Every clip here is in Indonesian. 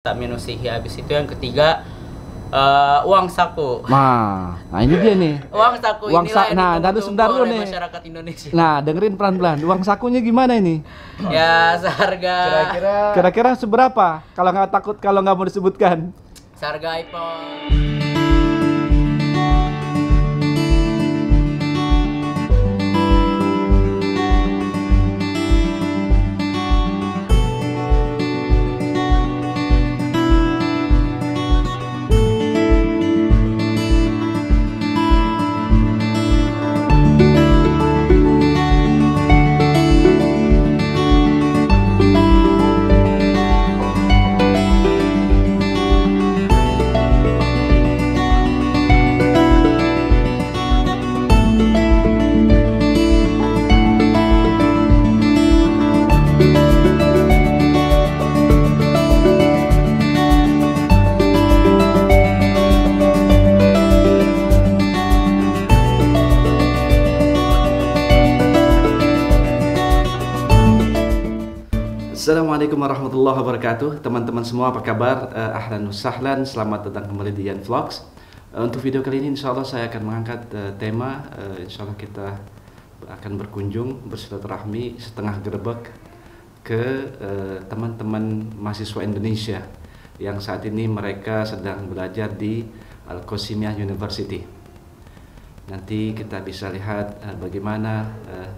tak minusihi habis itu yang ketiga eh, uang saku Nah, nah ini dia nih. uang saku Uang inilah sa- yang nah, dan sebentar dulu nih. masyarakat Indonesia Nah, dengerin pelan-pelan. Uang sakunya gimana ini? ya seharga Kira-kira Kira-kira seberapa? Kalau nggak takut, kalau nggak mau disebutkan. seharga iPhone Assalamualaikum warahmatullahi wabarakatuh Teman-teman semua apa kabar? Eh, ahlan sahlan Selamat datang kembali di Yan Vlogs Eh, Untuk video kali ini insya Allah saya akan mengangkat eh, tema eh, Insya Allah kita akan berkunjung bersilaturahmi setengah gerbek ke teman-teman mahasiswa Indonesia yang saat ini mereka sedang belajar di Al Qasimiyah University. Nanti kita bisa lihat eh, bagaimana eh,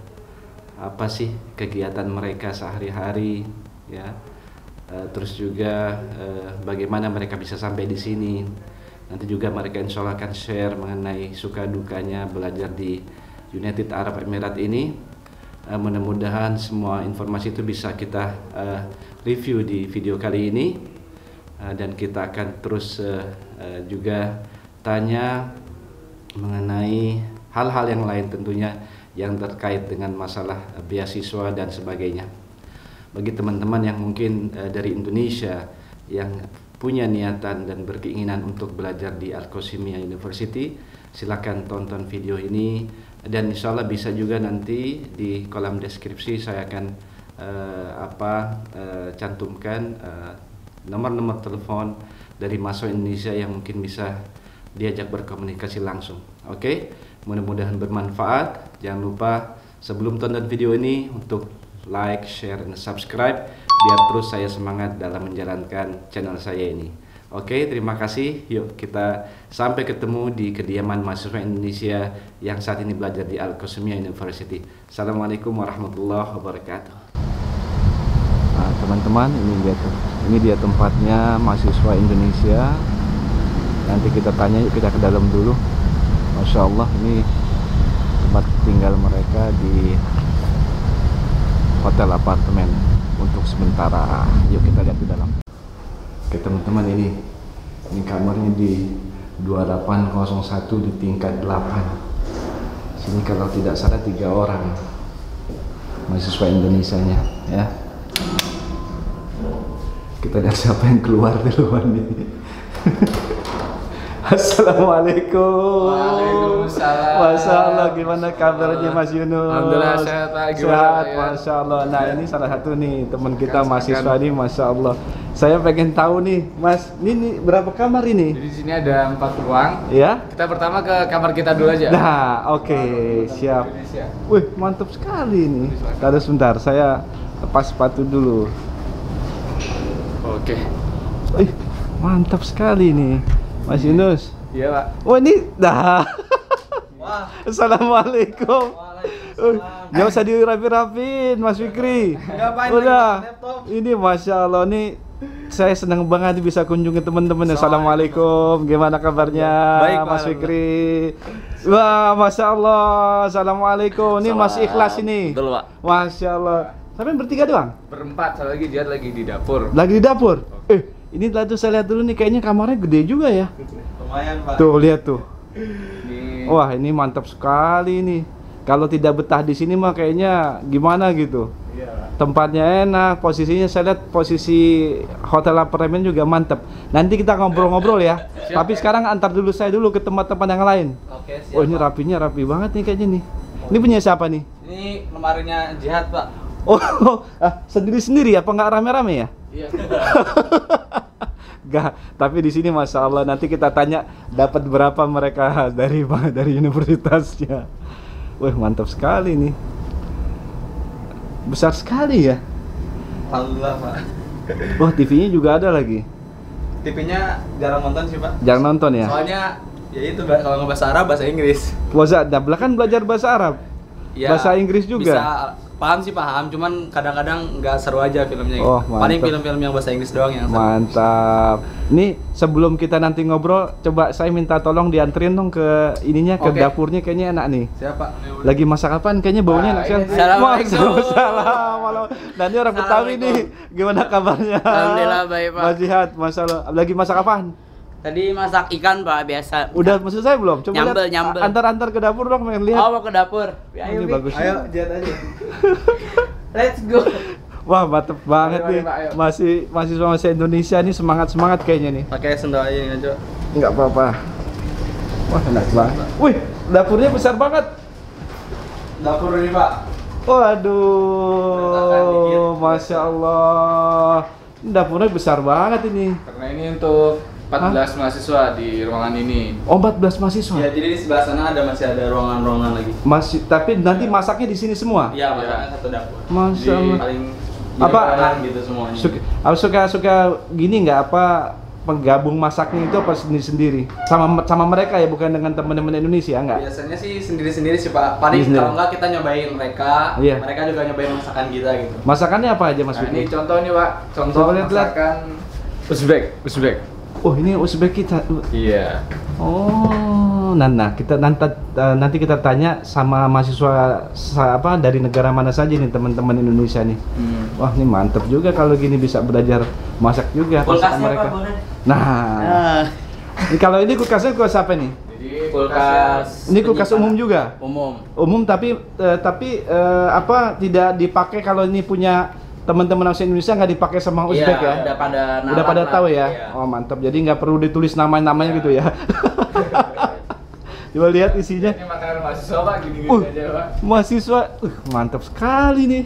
apa sih kegiatan mereka sehari-hari ya. Eh, terus juga eh, bagaimana mereka bisa sampai di sini. Nanti juga mereka insya Allah akan share mengenai suka dukanya belajar di United Arab Emirates ini. Eh, mudah-mudahan semua informasi itu bisa kita eh, review di video kali ini. Eh, dan kita akan terus eh, eh, juga tanya mengenai hal-hal yang lain tentunya yang terkait dengan masalah beasiswa dan sebagainya. Bagi teman-teman yang mungkin eh, dari Indonesia yang punya niatan dan berkeinginan untuk belajar di Al Qasimiyah University, silakan tonton video ini dan insya Allah bisa juga nanti di kolom deskripsi saya akan eh, apa eh, cantumkan nomor-nomor telepon dari mahasiswa Indonesia yang mungkin bisa diajak berkomunikasi langsung. Oke, mudah-mudahan bermanfaat. Jangan lupa sebelum tonton video ini untuk like, share, dan subscribe biar terus saya semangat dalam menjalankan channel saya ini. Oke, terima kasih. Yuk kita sampai ketemu di kediaman mahasiswa Indonesia yang saat ini belajar di Al Qasimiyah University. Assalamualaikum warahmatullahi wabarakatuh. Nah, teman-teman, ini dia. Ini dia tempatnya mahasiswa Indonesia. Nanti kita tanya yuk kita ke dalam dulu. Masya Allah ini tempat tinggal mereka di hotel apartemen untuk sementara. Yuk kita lihat di dalam. Oke teman-teman ini ini kamarnya di 2801 di tingkat 8. Sini kalau tidak salah tiga orang mahasiswa Indonesianya ya. Kita lihat siapa yang keluar duluan nih. Assalamualaikum. Waalaikumsalam. Masya Allah, gimana kabarnya Mas Yunus? Alhamdulillah sehat, Pak. Sehat, ya? Masya Allah. Nah ini salah satu nih teman kita mahasiswa ini, Masya Allah. Saya pengen tahu nih, Mas, ini, nih berapa kamar ini? Jadi di sini ada empat ruang. Ya? Kita pertama ke kamar kita dulu aja. Nah, oke, siap. Indonesia. Wih, mantap sekali nih. Tadi sebentar, saya lepas sepatu dulu. Oke. Ih, mantap sekali nih, Mas Yunus. Iya pak. Oh ini dah. Assalamualaikum. Uh, Nggak usah dirapi-rapin, Mas Fikri. Udah. Ini masya Allah nih. Saya senang banget bisa kunjungi teman-teman. Assalamualaikum. Gimana kabarnya, Baik, Pak. Mas Fikri? Wah, masya Allah. Assalamualaikum. Ini masih ikhlas ini. Betul, Pak. Masya Allah. Sampai bertiga doang. Berempat. Satu lagi dia lagi di dapur. Lagi di dapur. Eh, ini tuh saya lihat dulu nih. Kayaknya kamarnya gede juga ya. Lumayan, Pak. Tuh lihat tuh. Ini Wah ini mantap sekali nih. Kalau tidak betah di sini mah kayaknya gimana gitu. Iya. Tempatnya enak, posisinya saya lihat posisi hotel apartemen juga mantap. Nanti kita ngobrol-ngobrol ya. Siap. Tapi sekarang antar dulu saya dulu ke tempat-tempat yang lain. oke siap Oh ini rapinya rapi banget nih kayaknya nih. Ini punya siapa nih? ini lemarinya jihad pak Oh, ah, sendiri-sendiri apa nggak rame-rame ya? iya Enggak, tapi di sini masya Allah nanti kita tanya dapat berapa mereka dari dari universitasnya. Wah mantap sekali nih. Besar sekali ya. Alhamdulillah pak. Wah TV-nya juga ada lagi. TV-nya jarang nonton sih pak. Jangan nonton ya. Soalnya ya itu kalau nggak bahasa Arab bahasa Inggris. Bahasa Dabla kan belajar bahasa Arab. Ya, Bahasa Inggris juga? Bisa paham sih paham, cuman kadang-kadang nggak seru aja filmnya. gitu. Oh, Paling film-film yang bahasa Inggris doang yang seru. Mantap. Nih sebelum kita nanti ngobrol, coba saya minta tolong dianterin dong ke ininya ke Oke. dapurnya kayaknya enak nih. Siapa? Lagi masak apaan? Kayaknya baunya enak sekali. ini- Assalamualaikum. Waalaikumsalam. Ini orang Betawi nih. Gimana kabarnya? Alhamdulillah, baik, Pak. Mas Jihad, masalah. Lagi masak apaan? Tadi masak ikan pak biasa. Udah maksud saya belum? Coba Nyambel, lihat. nyambel. Antar-antar ke dapur dong, pengen lihat. Oh mau ke dapur. Ya, ini Bi. bagus. jat aja. Let's go. Wah, mantep banget Mari, nih. Pak, ayo. Masih mahasiswa mahasiswa Indonesia nih semangat-semangat kayaknya nih. Pakai sendal aja ini. Enggak apa-apa. Wah, enak banget. Wih, dapurnya besar banget. Dapur ini pak. Waduh, masya Allah. Ini Dapurnya besar banget ini. Karena ini untuk 14 mahasiswa di ruangan ini. Oh, 14 mahasiswa. Ya jadi di sebelah sana ada masih ada ruangan-ruangan lagi. Masih, tapi nanti masaknya di sini semua. Iya, masaknya satu dapur. Di Allah. paling Apa? gitu semuanya. Suka, apa suka suka gini nggak apa penggabung masaknya itu apa sendiri sendiri sama sama mereka ya bukan dengan teman-teman Indonesia nggak? Biasanya sih sendiri-sendiri sih Pak. Paling Sendiri. kalau enggak kita nyobain mereka, Iya. mereka juga nyobain masakan kita gitu. Masakannya apa aja Mas Nah, ini contoh nih, Pak. Contoh Coba masakan Uzbek, Uzbek. Oh ini Uzbek kita. Iya. Oh, nah, nah kita nanti eh, nanti kita tanya sama mahasiswa apa dari negara mana saja nih teman-teman Indonesia nih. Hmm. Wah ini mantep juga kalau gini bisa belajar masak juga Kulkasnya mereka. boleh. Nah, Ah. ini kalau ini kulkasnya kulkas apa nih? Jadi Kulkas. Ini kulkas umum juga. Umum. Umum tapi eh, tapi eh, apa tidak dipakai kalau ini punya teman-teman asli Indonesia nggak dipakai sama Uzbek Iya, ya? Udah pada Udah pada tahu ya? Iya. Oh mantap. Jadi nggak perlu ditulis nama-namanya gitu ya? Coba lihat isinya. Ini makanan mahasiswa, Pak. Gini-gini Uh, aja, Pak. mahasiswa, uh, mantap sekali nih.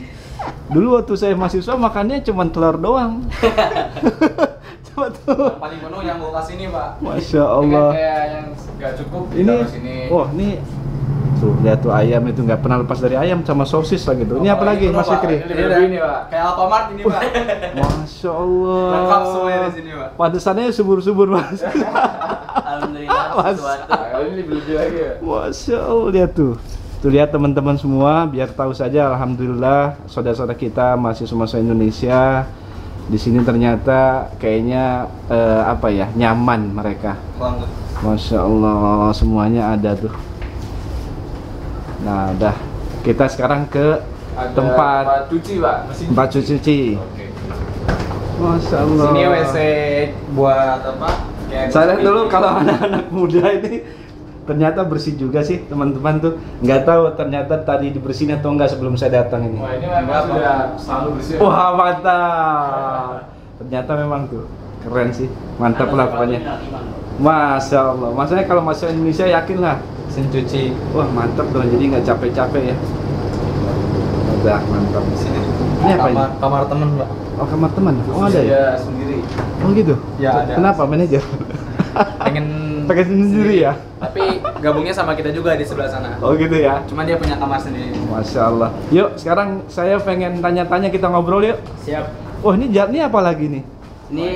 Dulu waktu saya mahasiswa makannya cuma telur doang. Coba tuh. Yang paling penuh yang kulkas ini Pak. Masya Ini Allah. kayak yang nggak cukup Ini, sini. oh ini tuh lihat tuh ayam itu nggak pernah lepas dari ayam sama sosis lah gitu. Ini apa Oh, lagi ini Mas. Fikri? Ini lebih ini, Pak. Kayak Alfamart ini Pak. Masya Allah. Lengkap semuanya di sini Pak. Pantesannya subur-subur mas. Alhamdulillah Mas. Nah, ini lebih-lebih lagi ya. Masya Allah lihat tuh. Tuh lihat teman-teman semua, biar tahu saja Alhamdulillah saudara-saudara kita mahasiswa-mahasiswa Indonesia di sini ternyata kayaknya eh, apa ya nyaman mereka. Masya Allah semuanya ada tuh. Nah, dah kita sekarang ke Ada tempat cuci, Pak. Mesin tempat cuci. Oke. Masya Allah. Sini WC buat apa? Kayak Saya lihat dulu kalau anak-anak muda ini ternyata bersih juga sih teman-teman tuh nggak tahu ternyata tadi dibersihin atau enggak sebelum saya datang ini. Wah, ini memang Enggak, sudah selalu bersih. Wah mantap. Ternyata memang tuh keren sih, mantap lah pokoknya. Masya Allah. Maksudnya kalau masuk Indonesia yakin lah mesin cuci. Wah mantap dong, jadi nggak capek-capek ya. Udah mantap. Sini. Ini apa ini? kamar, kamar temen Pak. Oh kamar teman. Oh ada ya? Sendiri. Oh gitu. Ya, ada. Kenapa manajer? Pengen Pakai sendiri ya? Tapi gabungnya sama kita juga di sebelah sana. Oh gitu ya. Cuma dia punya kamar sendiri. Masya Allah. Yuk sekarang saya pengen tanya-tanya kita ngobrol yuk. Siap. Oh ini ini apa lagi nih? Ini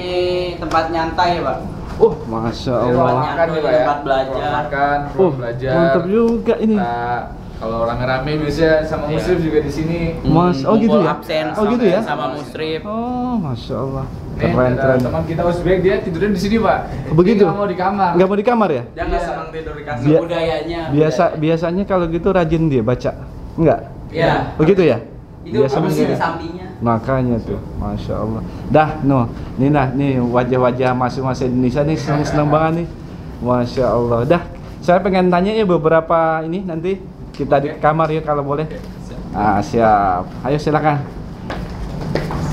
tempat nyantai pak. Oh masya Allah. makan nih, Pak ya. Tempat belajar. Makan, Oh belajar. mantap juga ini. Nah, kalau rame-rame biasanya sama Iya. muslim juga di sini. Mas, oh gitu ya? absen Oh gitu ya? sama musrif. Oh masya Allah. Keren keren. teman kita Uzbek dia tidurnya di sini, Pak. Oh, begitu? Dia nggak mau di kamar. Nggak mau di kamar ya? Dia nggak Iya. senang tidur di kasur. Bia- Budayanya. Biasa budaya. biasanya kalau gitu rajin dia baca. Enggak? Iya. Begitu ya? Itu Biasa di ya? sampingnya? Makanya tuh, masya Allah. Dah, no, nih nah, nih wajah-wajah masing-masing Indonesia nih seneng-seneng banget nih, masya Allah. Dah, saya pengen tanya ya beberapa ini nanti kita di kamar ya kalau boleh. Ah siap. Ayo silakan.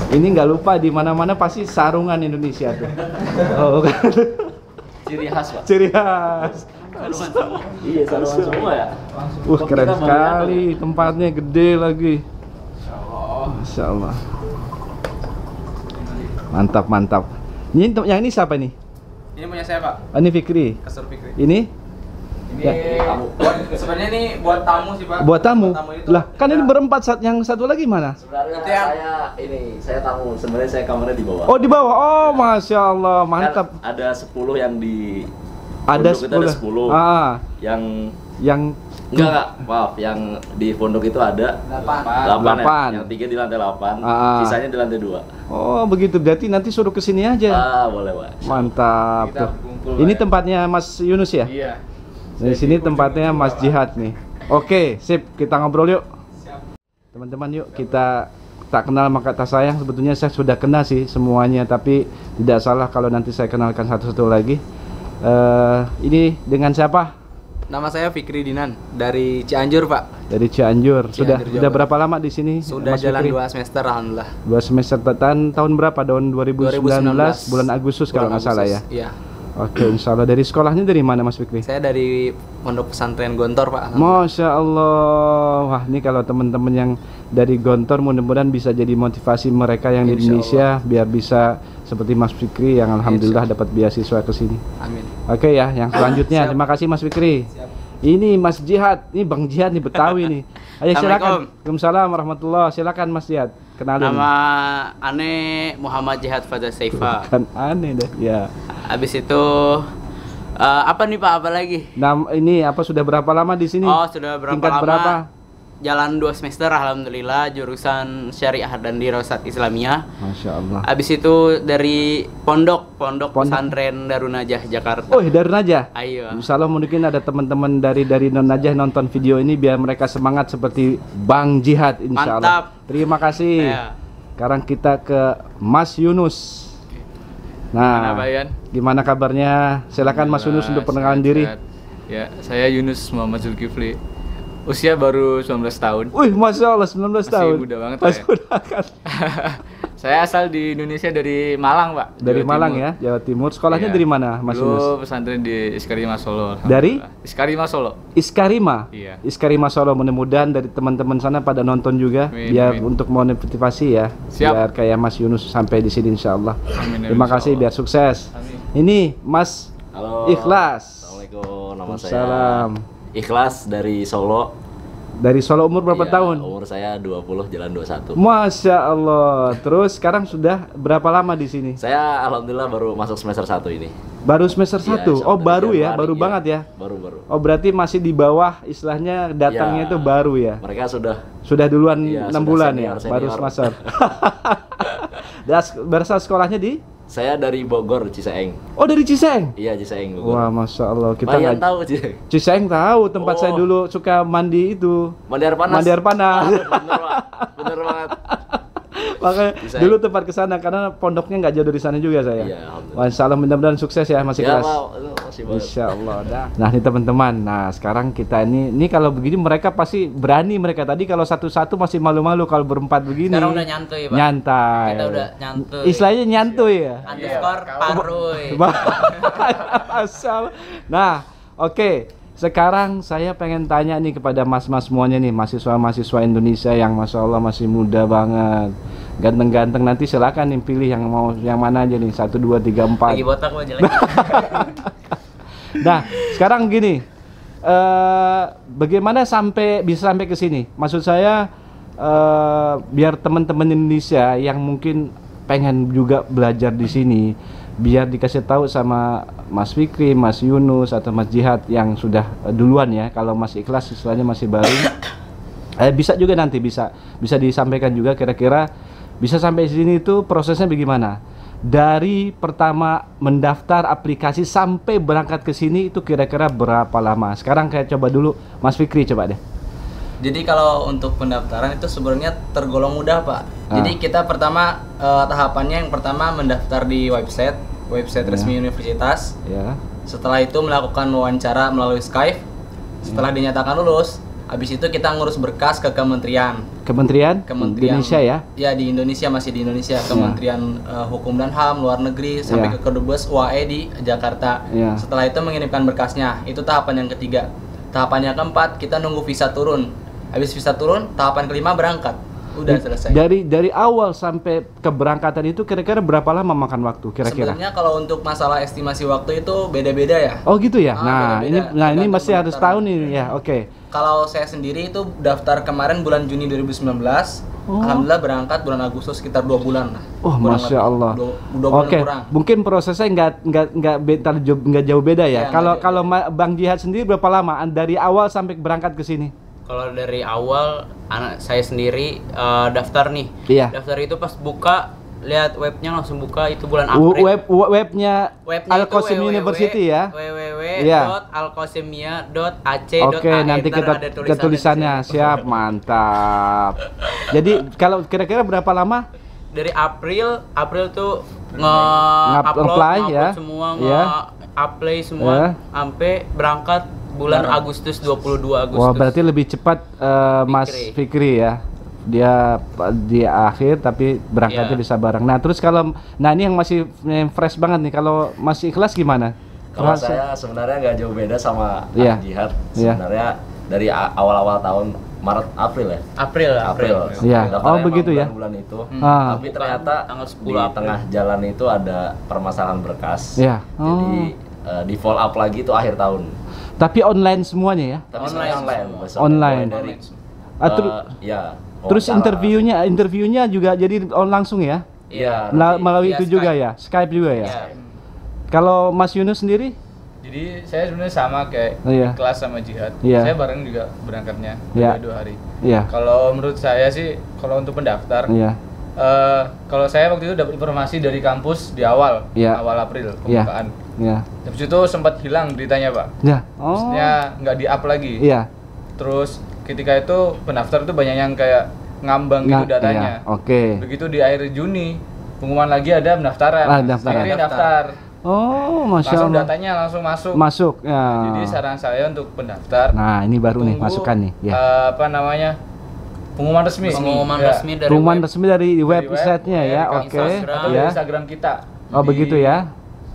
Ini nggak lupa di mana-mana pasti sarungan Indonesia tuh. Oh, kan. Ciri khas pak. ciri khas. Sarungan. Iya sarungan semua ya. Wah Kok keren sekali, tempatnya gede lagi. Masya Allah. Mantap mantap. Ini yang ini siapa nih? Ini punya saya pak, Oh, ini Fikri. kasur Fikri. Ini Ini Ya. buat sebenarnya ini buat tamu sih pak. buat tamu. itu. Lah, kan ini berempat saat yang satu lagi mana? Sebenarnya Itu yang- saya ini saya tamu. Sebenarnya saya kamarnya di bawah. Oh, di bawah. Oh, Masya Allah, Kan mantap. ada 10 yang di Ada itu ada 10. 10. Ah, Yang yang enggak enggak, maaf, yang di pondok itu ada Delapan. 8, Delapan. ya. Yang tiga di lantai 8, Ah. sisanya di lantai 2. Oh, begitu. Berarti nanti suruh ke sini aja. Ah, boleh, Pak. Mantap. Kita tuh. kumpul, Ini ya. tempatnya Mas Yunus ya? Iya. Di sini tempatnya Mas Jihad nih. Oke, sip. Kita ngobrol yuk. Teman-teman yuk kita tak kenal maka tak sayang. Sebetulnya saya sudah kenal sih semuanya, tapi tidak salah kalau nanti saya kenalkan satu-satu lagi. Eh, ini dengan siapa? Nama saya Fikri Dinan dari Cianjur pak. Dari Cianjur. Sudah Cianjur, Jawa sudah berapa lama di sini? Sudah Mas jalan dua semester alhamdulillah. Dua semester tahun tahun berapa? Tahun 2019, bulan Agustus kalau Bulan nggak salah ya. Iya. Oke, insya Allah. Dari sekolahnya dari mana Mas Fikri? Saya dari Pondok Pesantren Gontor pak. Masya Allah. Wah, ini kalau teman-teman yang dari Gontor mudah-mudahan bisa jadi motivasi mereka yang di Insya Indonesia biar bisa seperti Mas Fikri yang alhamdulillah dapat beasiswa ke sini. Amin. Oke ya, yang selanjutnya terima kasih Mas Fikri. Ini Mas Jihad, ini Bang Jihad nih Betawi nih. Ayo silakan. Waalaikumsalam warahmatullah. Silakan Mas Jihad. Kenalin. Nama Ane Muhammad Jihad Fadha Saifa. Kan aneh deh. Ya. Habis itu eh, apa nih Pak? Apa lagi? Nam ini apa sudah berapa lama di sini? Oh, sudah berapa Tingkat lama? berapa? Jalan dua semester alhamdulillah jurusan Syariah dan Dirosat Islamiyah. Masya Allah. Habis itu dari pondok, pondok, Pondok. pesantren Darun Najah Jakarta. Oh, dari Najah. Ayo. Insya Allah mungkin ada teman-teman dari dari Non Najah nonton video ini biar mereka semangat seperti Bang Jihad Insya Allah. Mantap. Terima kasih. Ya. Sekarang kita ke Mas Yunus. Nah, Mana, Pak Ian? gimana kabarnya? Silakan Mas Yunus untuk perkenalan diri. Ya, saya Yunus Muhammad Zulkifli. Usia baru 19 tahun. Wih, Masya Allah 19 Masih tahun. muda banget, Masih ya? muda kan. saya asal di Indonesia dari Malang, Pak. Dari Jawa Malang Timur. ya, Jawa Timur. Sekolahnya Iya. dari mana, Mas Dulu Yunus? pesantren di Iskarima Solo. Dari? Iskarima Solo. Iskarima. Iya. Iskarima Solo mudah-mudahan dari teman-teman sana pada nonton juga Amin, biar amin. untuk motivasi ya. Siap. Biar kayak Mas Yunus sampai di sini insya Allah. Amin, amin, Terima insya kasih Allah. biar sukses. Amin. Ini Mas Halo. Ikhlas. Assalamualaikum. Nama saya Waalaikumsalam. Ikhlas dari Solo. Dari Solo umur berapa Iya, tahun? Umur saya 20 jalan 21. Masya Allah. Terus sekarang sudah berapa lama di sini? Saya alhamdulillah baru masuk semester 1 ini. Baru semester Iya, 1. insya Oh, baru ya, baru iya. banget ya. Baru baru. Oh, berarti masih di bawah istilahnya datangnya Iya. itu baru ya. Mereka sudah Sudah duluan Iya, 6 sudah bulan senior, ya, baru senior. semester. Das, berasal sekolahnya di? Saya dari Bogor Ciseeng. Oh, dari Ciseng. Iya Ciseeng Bogor. Wah, masya Allah kita Pak Ian nggak- tahu Ciseeng. Ciseeng tahu tempat Oh. saya dulu suka mandi itu. Mandi air panas. Mandi air panas. Ah, bener, Pak. Bener banget. Makanya Ciseeng. dulu tempat ke sana karena pondoknya nggak jauh dari sana juga saya. Iya, insya Allah mudah-mudahan sukses ya masih Ya, kelas. Masih banget. Insya Allah dah. Nah ini teman-teman, nah sekarang kita ini, ini kalau begini mereka pasti berani mereka tadi kalau satu-satu masih malu-malu kalau berempat begini. Sekarang udah nyantuy, Pak. Nyantai. Kita udah nyantuy. Istilahnya nyantuy ya. Underscore paroy. Asal. Nah, oke. Sekarang saya pengen tanya nih kepada mas-mas semuanya nih, mahasiswa-mahasiswa Indonesia yang masya Allah masih muda banget, ganteng-ganteng. Nanti silakan nih pilih yang mau yang mana aja nih, satu, dua, tiga, empat. Lagi botak Pak jelek. Nah, sekarang gini, eh bagaimana sampai bisa sampai ke sini? Maksud saya eh biar teman-teman Indonesia yang mungkin pengen juga belajar di sini, biar dikasih tahu sama Mas Fikri, Mas Yunus atau Mas Jihad yang sudah eh, duluan ya. Kalau Mas Ikhlas istilahnya masih baru. Eh, bisa juga nanti bisa bisa disampaikan juga kira-kira bisa sampai sini itu prosesnya bagaimana? Dari pertama mendaftar aplikasi sampai berangkat ke sini itu kira-kira berapa lama? Sekarang kayak coba dulu Mas Fikri coba deh. Jadi kalau untuk pendaftaran itu sebenarnya tergolong mudah pak. Ah. Jadi kita pertama eh, tahapannya yang pertama mendaftar di website website Ya. resmi universitas. Ya. Setelah itu melakukan wawancara melalui Skype. Setelah dinyatakan lulus, habis itu kita ngurus berkas ke kementerian. Kementerian, Kementerian Indonesia ya. Ya di Indonesia masih di Indonesia. Kementerian eh, Hukum dan HAM luar negeri sampai Ya. ke Kedubes UAE di Jakarta. Ya. Setelah itu mengirimkan berkasnya. Itu tahapan yang ketiga. Tahapan yang keempat kita nunggu visa turun. Habis visa turun, tahapan kelima berangkat. Udah selesai. Dari dari awal sampai keberangkatan itu kira-kira berapa lama makan waktu kira-kira? Sebenarnya kalau untuk masalah estimasi waktu itu beda-beda ya. Oh gitu ya. Ah, nah, beda-beda. ini nah ini masih harus tahu pendaftaran. nih ya. Oke. Kalau saya sendiri itu daftar kemarin bulan Juni 2019. Oh. Alhamdulillah berangkat bulan Agustus sekitar dua bulan lah. Oh, Kurang masya. Allah. Dua, dua bulan Oke, kurang. mungkin prosesnya nggak nggak nggak beda jauh, nggak jauh beda ya. Iya, Kalau nggak kalau Bang Jihad sendiri berapa lama dari awal sampai berangkat ke sini? Kalau dari awal anak saya sendiri eh, daftar nih. Iya. Daftar itu pas buka lihat webnya langsung buka itu bulan April. Web webnya Webnya Al Qasim itu University ya. Iya. www.alqasimia.ac.ae Oke, nanti Ntar kita ada ke tulisannya siap, mantap. Jadi kalau kira-kira berapa lama? Dari April, April tuh nge Ngap- upload, apply, ngupload ya. semua, Ya. nge apply semua Ya. sampai berangkat bulan Bareng. Agustus 22 Agustus. Wah, berarti lebih cepat eh, Mas Fikri. Fikri ya. Dia di akhir tapi berangkatnya Iya. bisa bareng. Nah, terus kalau nah ini yang masih yang fresh banget nih. Kalau masih ikhlas gimana? Kalau saya sebenarnya nggak jauh beda sama. Kang Jihad. Iya. Sebenarnya dari a- awal-awal tahun Maret April ya. April, April. Iya. Daftarnya Oh, begitu ya? Bulan itu. Ah. Tapi ternyata Tanggal 10 di April. tengah jalan itu ada permasalahan berkas. Iya. Jadi eh, di follow up lagi itu akhir tahun. Tapi online semuanya ya. Tapi Online online. Online. Dari, Ah, teru- eh, ya. terus interviewnya interviewnya juga jadi on langsung ya? Iya. Melalui via itu juga Skype. ya, Skype juga ya. Iya. Kalau Mas Yunus sendiri? Jadi saya sebenarnya sama kayak Oh, iya. kelas sama jihad. Iya. Saya bareng juga berangkatnya Iya. dua hari. Iya. Kalau menurut saya sih kalau untuk pendaftar, Iya. eh, kalau saya waktu itu dapat informasi dari kampus di awal, Iya. awal April Iya. pembukaan. Iya. Habis itu sempat hilang beritanya pak. Ya. Oh. Maksudnya nggak di up lagi. Iya. Terus ketika itu pendaftar itu banyak yang kayak ngambang Nggak- gitu datanya. iya, Oke. Begitu di akhir Juni pengumuman lagi ada pendaftaran. Ah, pendaftaran. Akhirnya Daftar. daftar. Oh, masya Langsung Allah. datanya langsung masuk. Masuk. Ya. Jadi saran saya untuk pendaftar. Nah, ini baru nih tunggu, masukan nih. Ya. eh, apa namanya? Pengumuman resmi. Pengumuman Ya. resmi dari Pengumuman web. resmi dari websitenya web, ya. Oke. Instagram, atau Ya. Instagram kita. Oh, begitu ya.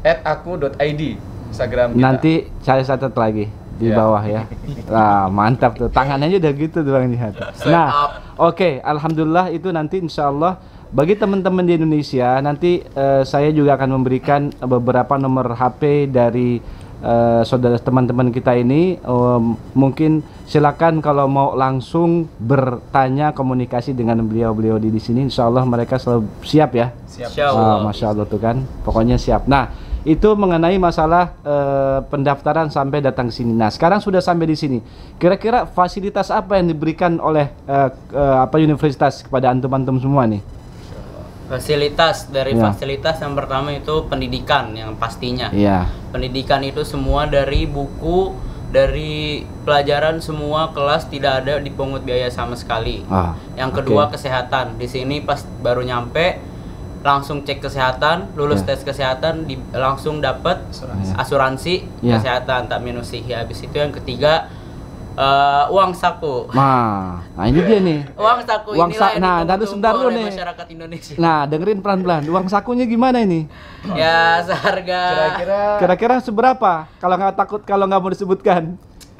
@aku.id Instagram kita. Nanti saya catat lagi di Ya. bawah ya. Nah, mantap tuh. Tangannya udah gitu tuh Bang Nihat. Nah, oke, alhamdulillah itu nanti insya Allah bagi teman-teman di Indonesia nanti eh, saya juga akan memberikan beberapa nomor HP dari eh, saudara teman-teman kita ini Em, mungkin silakan kalau mau langsung bertanya komunikasi dengan beliau-beliau di, di sini insya Allah mereka selalu siap ya Siap. Allah. Masya Allah tuh kan, pokoknya siap. Nah, itu mengenai masalah eh, pendaftaran sampai datang ke sini. Nah, sekarang sudah sampai di sini. Kira-kira fasilitas apa yang diberikan oleh eh, eh, apa universitas kepada antum-antum semua nih? Fasilitas dari Ya. fasilitas yang pertama itu pendidikan yang pastinya. Iya. Pendidikan itu semua dari buku, dari pelajaran semua kelas tidak ada dipungut biaya sama sekali. Ah, Yang kedua kesehatan. Di sini pas baru nyampe langsung cek kesehatan, lulus Ya. tes kesehatan di, langsung dapat Asuransi. asuransi Ya. kesehatan tak minus Habis itu yang ketiga eh, uang saku. Nah, nah ini dia nih. Uang saku Uang inilah sa- yang nah, tadi sebentar dulu nih. masyarakat Indonesia. Nah, dengerin pelan-pelan. Uang sakunya gimana ini? ya seharga Kira-kira Kira-kira seberapa? Kalau nggak takut, kalau nggak mau disebutkan.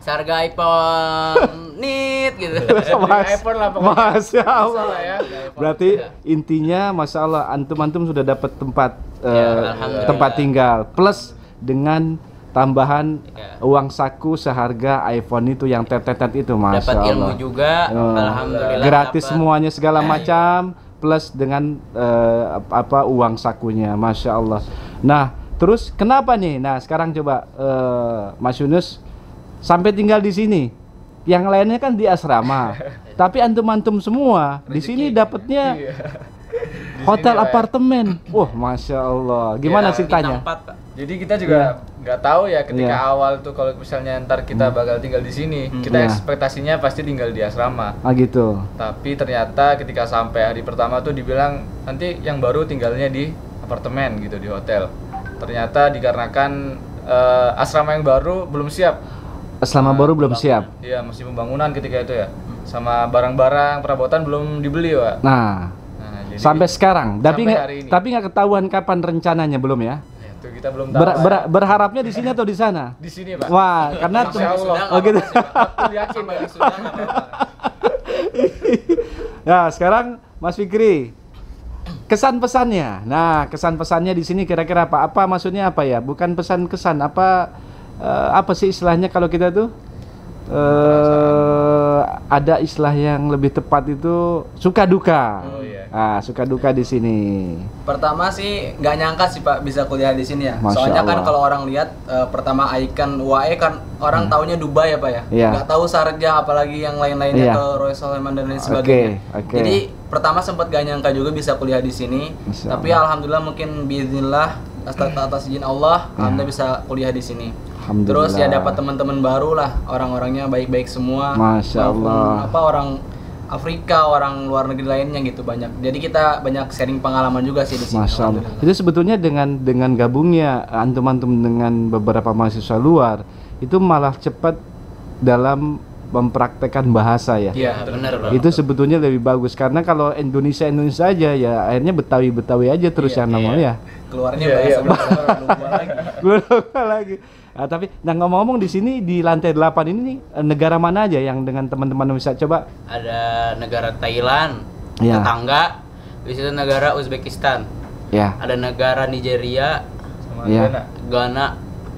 Seharga iPhone nit gitu. Mas, iPhone lah pokoknya. Masya Allah. Salah ya. Berarti intinya Masya Allah antum-antum sudah dapat tempat Ya, Alhamdulillah. tempat tinggal plus dengan tambahan Ya. uang saku seharga iPhone itu yang tet-tet itu Masya dapat ilmu Allah. juga, Oh. alhamdulillah. Gratis dapat. semuanya segala macam plus dengan ap- apa uang sakunya Masya Allah. Nah terus kenapa nih? Nah sekarang coba eh, Mas Yunus sampai tinggal di sini. Yang lainnya kan di asrama. Tapi antum-antum semua di sini dapatnya Iya. hotel sini, apartemen. Wah, masya Allah. Gimana Ya, ceritanya? Jadi kita juga nggak tahu ya ketika Iya. awal tuh kalau misalnya ntar kita bakal tinggal di sini, kita Iya. ekspektasinya pasti tinggal di asrama. Ah gitu. Tapi ternyata ketika sampai hari pertama tuh dibilang nanti yang baru tinggalnya di apartemen gitu di hotel. Ternyata dikarenakan eh, asrama yang baru belum siap. Selama Nah, baru belum siap. Iya masih pembangunan ketika itu ya. Sama barang-barang perabotan belum dibeli pak. Nah, Nah, jadi- sampai sekarang. Tapi Sampai nggak tapi nggak ketahuan kapan rencananya belum ya? Ya, itu kita belum tahu. Ber- ber- berharapnya di sini atau di sana? di sini pak. Wah, karena Masya Allah. Oh gitu. Aku yakin pak. Sudah. Nah, sekarang Mas Fikri. Kesan pesannya. Nah, kesan pesannya di sini kira-kira apa? Apa maksudnya apa ya? Bukan pesan kesan, apa eh, apa sih istilahnya kalau kita tuh eh ada istilah yang lebih tepat itu suka duka. Oh, iya. Ah, suka duka di sini. Pertama sih nggak nyangka sih Pak bisa kuliah di sini ya. Masya Soalnya kan Allah. kalau orang lihat eh, pertama icon UAE kan orang taunya Dubai ya Pak ya. Hmm. Iya. Nggak tahu Sharjah apalagi yang lain-lainnya Iya. ke Royal Salman dan lain sebagainya. oke. Jadi pertama sempat gak nyangka juga bisa kuliah di sini. Masya Tapi alhamdulillah mungkin biiznillah atas, atas izin Allah alhamdulillah bisa kuliah di sini. Iya. Alhamdulillah. Terus ya dapat teman-teman baru lah, orang-orangnya baik-baik semua. Masya Maupun Allah. Apa orang Afrika, orang luar negeri lainnya gitu banyak. Jadi kita banyak sharing pengalaman juga sih di sini. Masya Allah. Itu sebetulnya dengan dengan gabungnya antum-antum dengan beberapa mahasiswa luar itu malah cepat dalam mempraktekkan bahasa ya. Iya, benar bang Itu sebetulnya lebih bagus karena kalau Indonesia Indonesia aja ya akhirnya Betawi Betawi aja terus Iya, yang namanya. Keluarnya Iya, bahasa iya, lupa lagi. Lupa lagi. Nah, tapi nah ngomong-ngomong di sini di lantai 8 ini nih eh, negara mana aja yang dengan teman-teman bisa coba? ada negara Thailand Iya. tetangga di situ negara Uzbekistan Ya, ada negara Nigeria Sama Iya. Ghana. Ghana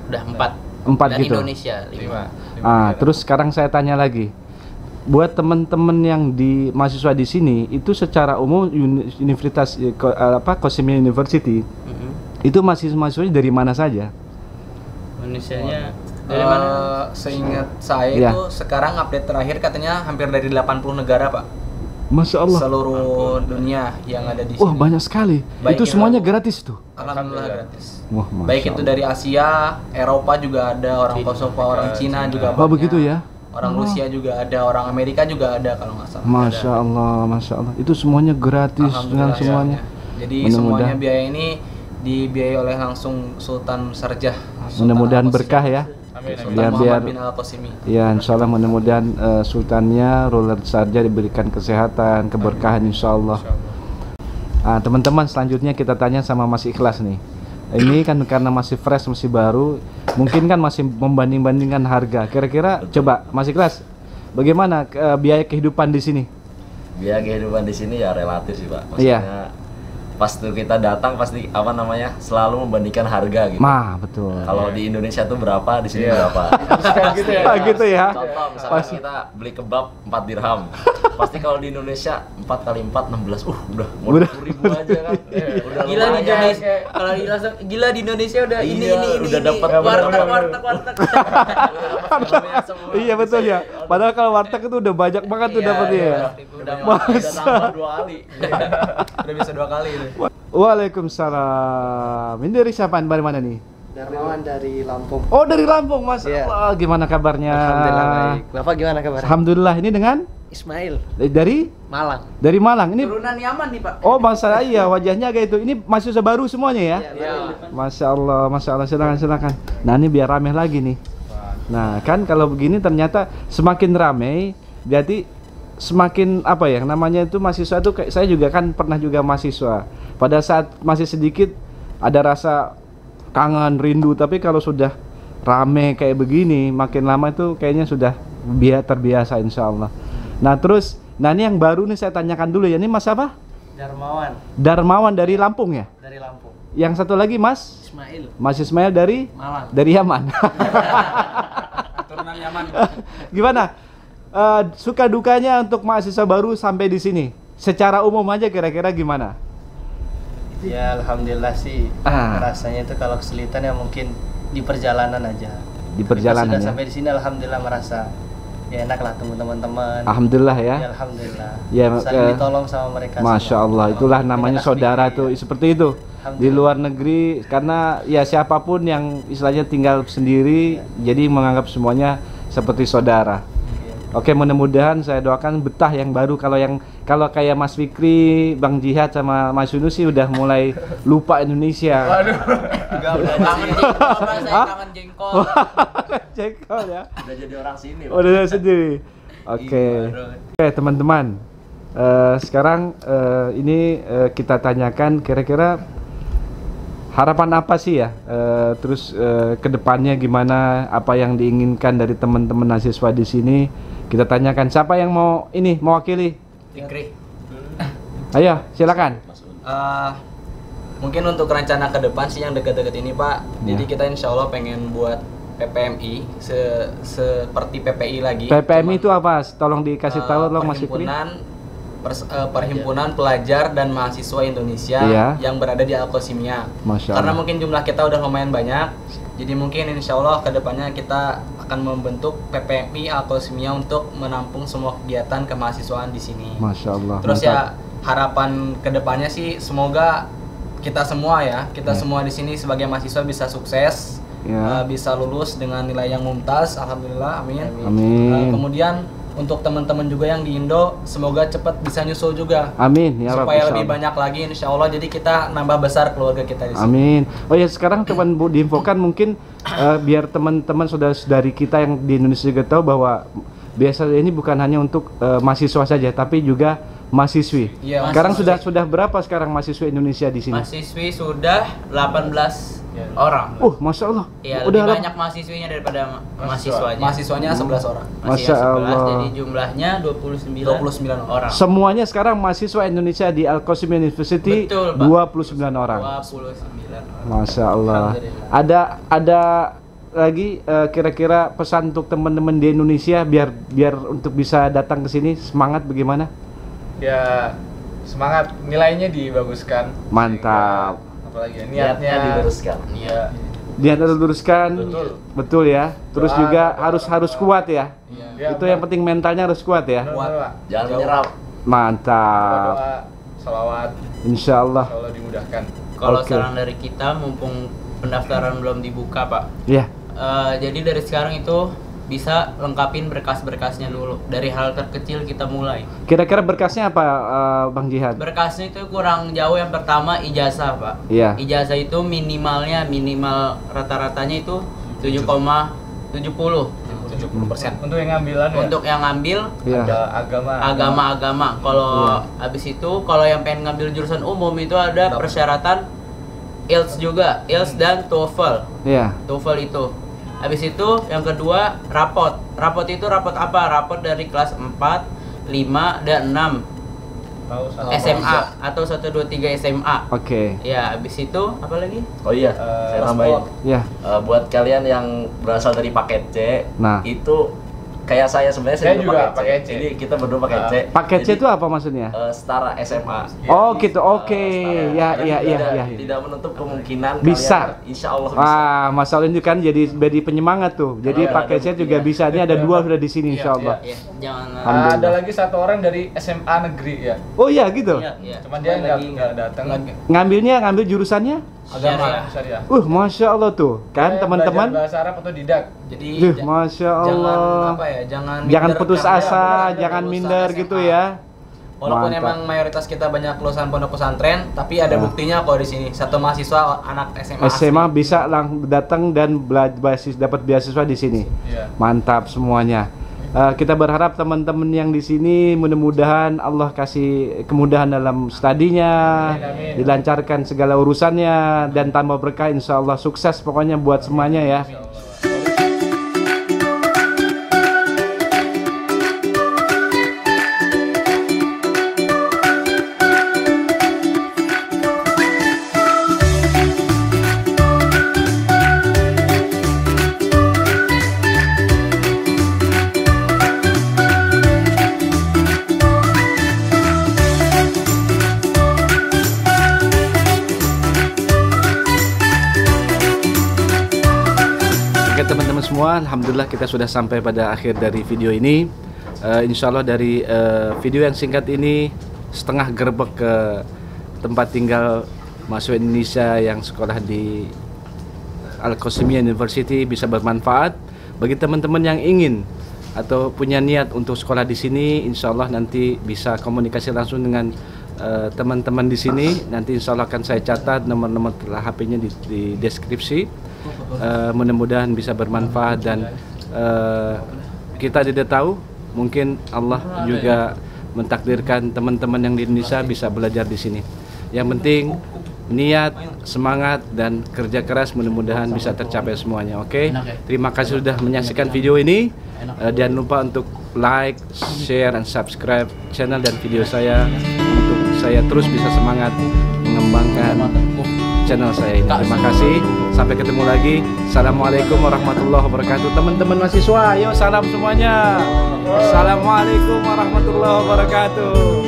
udah empat Empat dan gitu. Indonesia lima, Lima. Ah, negara. terus sekarang saya tanya lagi. Buat teman-teman yang di mahasiswa di sini itu secara umum uni- Universitas eh, ko- eh, apa Kosimia University Mhm. itu masih mahasiswanya dari mana saja? Indonesia-nya dari Eh, mana Seingat saya Iya. itu sekarang update terakhir katanya hampir dari 80 negara pak. Masya Allah. Seluruh dunia yang ada di sini. Wah banyak sekali. Baik itu itu- semuanya gratis tuh. Alhamdulillah gratis. Wah, Masya Baik itu Allah. dari Asia, Eropa juga ada, orang Cina, Kosovo, orang Cina Cina. juga Oh begitu ya. Orang Rusia juga ada, orang Amerika juga ada kalau nggak salah. Masya Allah, Masya Allah. Itu semuanya gratis dengan semuanya. ya. Jadi semuanya biaya ini dibiayai oleh langsung Sultan Sarjah. Mudah-mudahan berkah ya. Biar- biar-. Ya, insya Allah mudah-mudahan eh, sultannya, ruler saja diberikan kesehatan, keberkahan insya Allah. Insya Allah. Ah, teman-teman selanjutnya kita tanya sama Mas Ikhlas nih. Ini kan karena masih fresh, masih baru, mungkin kan masih membanding-bandingkan harga. Kira-kira coba Mas Ikhlas, bagaimana eh, biaya kehidupan di sini? Biaya kehidupan di sini ya relatif sih pak. Iya. Maksudnya pas tuh kita datang pasti apa namanya selalu membandingkan harga gitu. Mah, betul. Kalau di Indonesia tuh berapa, di sini Iya. berapa. gitu ya. Ah, gitu ya. Contoh misalkan kita beli kebab 4 dirham. Pasti kalau di Indonesia 4 kali 4 16. Uh, udah mau Udah. 20 ribu aja kan. Udah gila di. Indonesia kalau langsung gila di Indonesia udah ini Iya, ini ini udah ini. dapat warteg warteg warteg iya betul ya. Padahal kalau warteg itu udah banyak banget tuh Iya, dapetnya ya. iya. Udah, udah tambah dua kali. Udah bisa dua kali Waalaikumsalam. Ini dari siapa? Dari mana nih? Darmawan dari Lampung. Oh dari Lampung, Mas. Iya. Allah, gimana kabarnya? Alhamdulillah baik. Bapak gimana kabarnya? Alhamdulillah. Ini dengan Ismail, eh, dari Malang. dari Malang. Ini turunan Yaman nih pak Oh, bangsa iya wajahnya kayak itu. Ini mahasiswa baru semuanya ya? Iya. Masya Allah, Masya Allah, silakan silakan. Nah ini biar rame lagi nih. Nah kan kalau begini ternyata semakin rame, berarti semakin apa ya namanya itu mahasiswa itu kayak saya juga kan pernah juga mahasiswa. Pada saat masih sedikit ada rasa kangen, rindu, tapi kalau sudah rame kayak begini, makin lama itu kayaknya sudah biar terbiasa insya Allah. Nah terus, nah ini yang baru nih saya tanyakan dulu ya, ini Mas apa? Darmawan Darmawan dari Lampung ya? dari Lampung. Yang satu lagi Mas? Ismail, Mas Ismail dari Malang. dari Yaman. Turunan Yaman. Gimana? Eh, suka dukanya untuk mahasiswa baru sampai di sini. Secara umum aja kira-kira gimana? Ya alhamdulillah sih. Ah. Rasanya itu kalau kesulitan ya mungkin di perjalanan aja. Di perjalanan Sudah ya. sampai di sini alhamdulillah merasa ya enak lah temu teman-teman. Alhamdulillah ya. Ya, alhamdulillah. Ya, Saling ditolong sama mereka. Masya semua. Allah, itulah namanya saudara ya. tuh seperti itu. Di luar negeri karena ya siapa pun yang istilahnya tinggal sendiri, jadi menganggap semuanya seperti saudara. Iya. Oke, mudah-mudahan saya doakan betah yang baru. Kalau yang kalau kayak Mas Fikri, Bang Jihad sama Mas Yunus sih udah mulai lupa Indonesia. Enggak udah kangen jengkol saya kangen jengkol Cekol ya. Udah jadi orang sini. Udah dari sendiri. Oke. Oke, teman-teman. Eh, sekarang eh, ini eh, kita tanyakan kira-kira harapan apa sih ya? Eh, terus eh, ke depannya gimana? Apa yang diinginkan dari teman-teman mahasiswa di sini? Kita tanyakan siapa yang mau ini mewakili? Fikri Ayo, silakan. Eh, mungkin untuk rencana ke depan sih yang dekat-dekat ini Pak. Jadi Ya. kita insya Allah pengen buat PPMI se- seperti PPI lagi. PPMI itu apa? Tolong dikasih eh, tahu dong Mas Fikri. perhimpunan pers- eh, perhimpunan pelajar dan mahasiswa Indonesia Iya. yang berada di Alkosimia. Karena mungkin jumlah kita udah lumayan banyak, jadi mungkin insya Allah ke depannya kita akan membentuk PPMI Alkosimia untuk menampung semua kegiatan kemahasiswaan di sini. Masya Allah. Terus mantap. ya harapan ke depannya sih semoga kita semua ya, kita Ya. semua di sini sebagai mahasiswa bisa sukses, Ya. eh, bisa lulus dengan nilai yang mumtaz, alhamdulillah, amin. Amin. Eh, kemudian untuk teman-teman juga yang di Indo, semoga cepat bisa nyusul juga. Amin ya supaya insya lebih Allah. banyak lagi insya Allah jadi kita nambah besar keluarga kita di sini. Amin. Oh ya sekarang teman Bu diinfokan mungkin eh, biar teman-teman saudara-saudari kita yang di Indonesia juga tahu bahwa biasanya ini bukan hanya untuk eh, mahasiswa saja tapi juga mahasiswi. Iya, sekarang mahasiswi. sudah sudah berapa sekarang mahasiswa Indonesia di sini? Mahasiswi sudah 18 orang. Uh, masya Allah. Iya, udah lebih banyak mahasiswinya daripada ma- mahasiswanya. Mahasiswanya 11 orang. Masih Masya 11, Allah. jadi jumlahnya 29, 29 orang. Semuanya sekarang mahasiswa Indonesia di Al Qasim University Betul, Pak. 29 orang. 29 orang. Masya Allah. Ada ada lagi eh, kira-kira pesan untuk teman-teman di Indonesia biar biar untuk bisa datang ke sini semangat bagaimana? Ya semangat nilainya dibaguskan. Mantap. Apalagi ya, Niatnya niatnya diluruskan. Iya. Dia harus luruskan. Betul. Betul ya. Terus Doa, juga doa, harus harus kuat ya. Iya, Itu yang penting mentalnya harus kuat ya. Pak. Jangan menyerah. Doa, Mantap. doa, salawat, Insya Allah. insya Allah dimudahkan. Kalau Oke. saran dari kita mumpung pendaftaran belum dibuka, Pak. Ya. Eh, jadi dari sekarang itu bisa lengkapin berkas-berkasnya dulu. Dari hal terkecil kita mulai. Kira-kira berkasnya apa eh, Bang Jihad? Berkasnya itu kurang jauh yang pertama ijazah, Pak. Iya. Ijazah itu minimalnya minimal rata-ratanya itu 7,70 70 persen. Untuk yang ngambilan ya. untuk yang ngambil Iya. ada agama. agama-agama. Kalau Iya. habis itu kalau yang pengen ngambil jurusan umum itu ada persyaratan IELTS juga, IELTS dan TOEFL. Iya. TOEFL itu. Habis itu yang kedua rapot. Rapot itu rapot apa? Rapot dari kelas 4, 5 dan 6 Tahu satu. SMA atau 1 2 3 SMA. Oke. Ya, habis itu apa lagi? Oh iya, Eh, saya tambahin. Ya. Eh, buat kalian yang berasal dari paket C, Nah. itu kayak saya sebenarnya Saya juga paket C. Jadi kita berdua paket Ah. C. Paket C itu apa maksudnya? eh, setara SMA. Oh gitu. Oke. Eh, setara. Ya Jadi ya ya tidak, ya. Tidak menutup kemungkinan Bisa. kalian insya Allah bisa. Wah, masalah ini kan jadi jadi penyemangat tuh. Jadi Iya, paket ada C juga bisa. Ini ada dua sudah di sini, Iya, insya Allah. Ya, jangan Alhamdulillah. ada lagi satu orang dari SMA negeri ya. Oh iya gitu. Iya, iya. Cuman dia nggak datang. Ngambilnya ngambil jurusannya? Agama syariah. Uh, masya Allah tuh, kan teman-teman? bahasa Arab atau didak. Jadi ja- masya jangan Allah. apa ya, jangan Jangan putus asa, benar, jangan minder SMA. gitu ya. Walaupun Mantap. emang mayoritas kita banyak lulusan pondok pesantren, tapi ada Nah. buktinya kok di sini. Satu mahasiswa anak SMA. SMA asli. bisa lang datang dan belajar basis dapat beasiswa di sini. Iya. Mantap semuanya. Eh, kita berharap teman-teman yang di sini mudah-mudahan Allah kasih kemudahan dalam studinya, Amin, amin. dilancarkan segala urusannya dan tambah berkah insya Allah sukses pokoknya buat semuanya ya. Kita sudah sampai pada akhir dari video ini. Eh, insya Allah dari eh, video yang singkat ini setengah gerbek ke tempat tinggal mahasiswa Indonesia yang sekolah di Al Qasimiyah University bisa bermanfaat bagi teman-teman yang ingin atau punya niat untuk sekolah di sini. Insya Allah nanti bisa komunikasi langsung dengan eh, teman-teman di sini. Nanti insya Allah akan saya catat nomor-nomor HP-nya di, di deskripsi. Eh, mudah-mudahan bisa bermanfaat dan eh, kita tidak tahu mungkin Allah juga mentakdirkan teman-teman yang di Indonesia bisa belajar di sini. Yang penting niat, semangat dan kerja keras mudah-mudahan bisa tercapai semuanya. Oke. Terima kasih sudah menyaksikan video ini. Eh, jangan lupa untuk like, share dan subscribe channel dan video saya untuk saya terus bisa semangat mengembangkan channel saya ini. Terima kasih. Sampai ketemu lagi. Assalamualaikum warahmatullahi wabarakatuh. Teman-teman mahasiswa, ayo salam semuanya. Assalamualaikum warahmatullahi wabarakatuh.